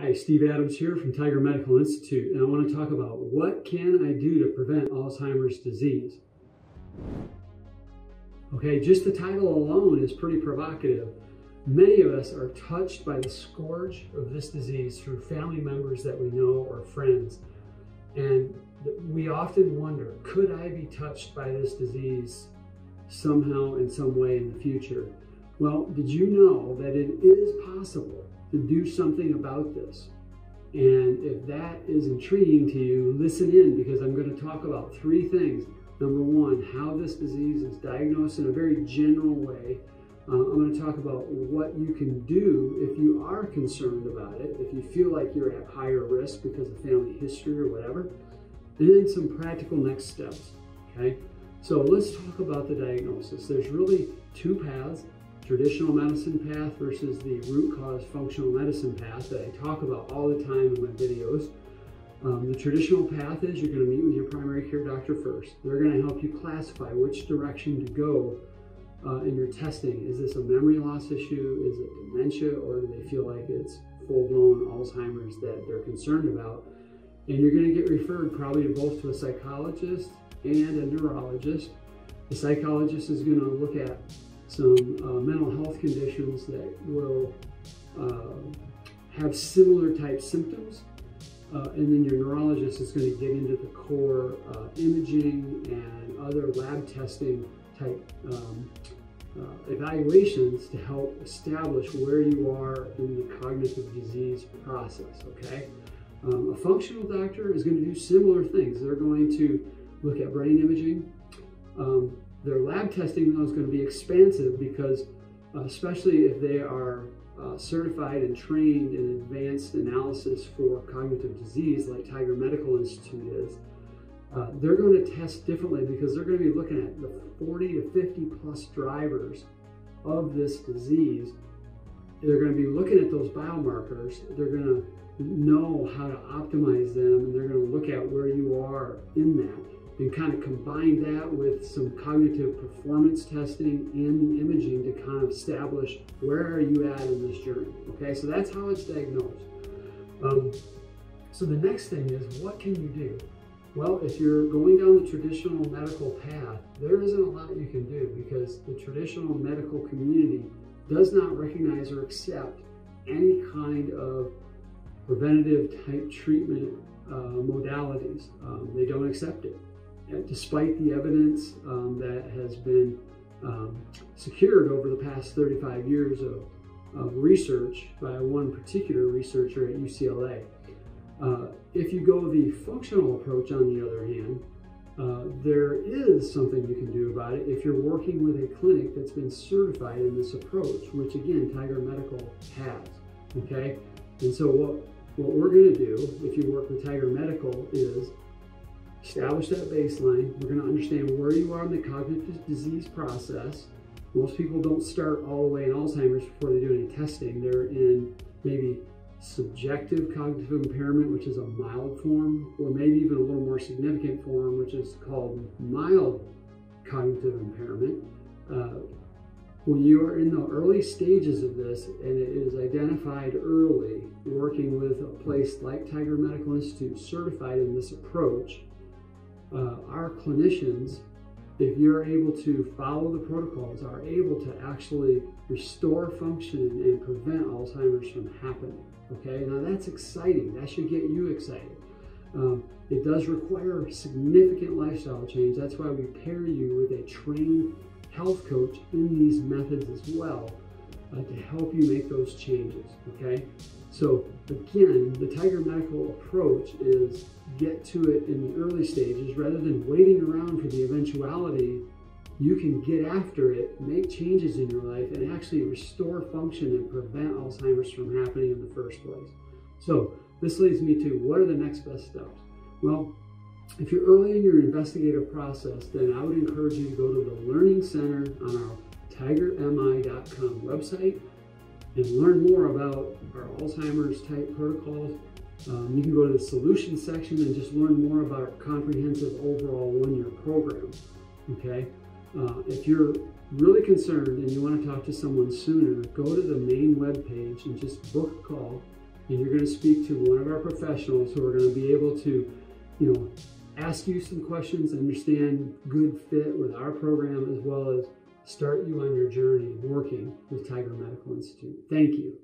Hi, Steve Adams here from Tiger Medical Institute, and I want to talk about what can I do to prevent Alzheimer's disease. Okay, just the title alone is pretty provocative. Many of us are touched by the scourge of this disease through family members that we know or friends. And we often wonder, could I be touched by this disease somehow in some way in the future? Well, did you know that it is possible to do something about this. And if that is intriguing to you, listen in because I'm going to talk about three things. Number one, how this disease is diagnosed in a very general way. Uh, I'm going to talk about what you can do if you are concerned about it, if you feel like you're at higher risk because of family history or whatever, and then some practical next steps. Okay, so let's talk about the diagnosis. There's really two paths traditional medicine path versus the root cause functional medicine path that I talk about all the time in my videos. Um, the traditional path is you're going to meet with your primary care doctor first. They're going to help you classify which direction to go uh, in your testing. Is this a memory loss issue? Is it dementia? Or do they feel like it's full blown Alzheimer's that they're concerned about? And you're going to get referred probably both to a psychologist and a neurologist. The psychologist is going to look at some uh, mental health conditions that will uh, have similar type symptoms. Uh, and then your neurologist is going to get into the core uh, imaging and other lab testing type um, uh, evaluations to help establish where you are in the cognitive disease process, okay? Um, a functional doctor is going to do similar things. They're going to look at brain imaging, um, their lab testing though is going to be expansive because uh, especially if they are uh, certified and trained in advanced analysis for cognitive disease like Tiger Medical Institute is, uh, they're going to test differently because they're going to be looking at the 40 to 50 plus drivers of this disease. They're going to be looking at those biomarkers. They're going to know how to optimize them and they're going to look at where you are in that and kind of combine that with some cognitive performance testing and imaging to kind of establish where are you at in this journey. Okay, so that's how it's diagnosed. Um, so the next thing is, what can you do? Well, if you're going down the traditional medical path, there isn't a lot you can do because the traditional medical community does not recognize or accept any kind of preventative type treatment uh, modalities. Um, they don't accept it despite the evidence um, that has been um, secured over the past 35 years of, of, research by one particular researcher at UCLA. Uh, if you go the functional approach, on the other hand, uh, there is something you can do about it if you're working with a clinic that's been certified in this approach, which again, Tiger Medical has. Okay, and so what what we're going to do if you work with Tiger Medical is establish that baseline. We're going to understand where you are in the cognitive disease process. Most people don't start all the way in Alzheimer's before they do any testing. They're in maybe subjective cognitive impairment, which is a mild form, or maybe even a little more significant form, which is called mild cognitive impairment. Uh, when you are in the early stages of this and it is identified early, working with a place like Tiger Medical Institute certified in this approach, uh, our clinicians, if you're able to follow the protocols, are able to actually restore function and prevent Alzheimer's from happening. Okay, now that's exciting. That should get you excited. Um, it does require significant lifestyle change. That's why we pair you with a trained health coach in these methods as well uh, to help you make those changes. Okay, so again, the Tiger Medical approach is get to it in the early stages rather than waiting around for the eventuality. You can get after it, make changes in your life, and actually restore function and prevent Alzheimer's from happening in the first place. So this leads me to what are the next best steps? Well, if you're early in your investigative process, then I would encourage you to go to the Learning Center on our tigermi.com website and learn more about our Alzheimer's type protocols. Um, you can go to the solution section and just learn more about our comprehensive overall one-year program, okay? Uh, if you're really concerned and you want to talk to someone sooner, go to the main web page and just book a call and you're going to speak to one of our professionals who are going to be able to, you know, ask you some questions, understand good fit with our program as well as start you on your journey working with Tiger Medical Institute. Thank you.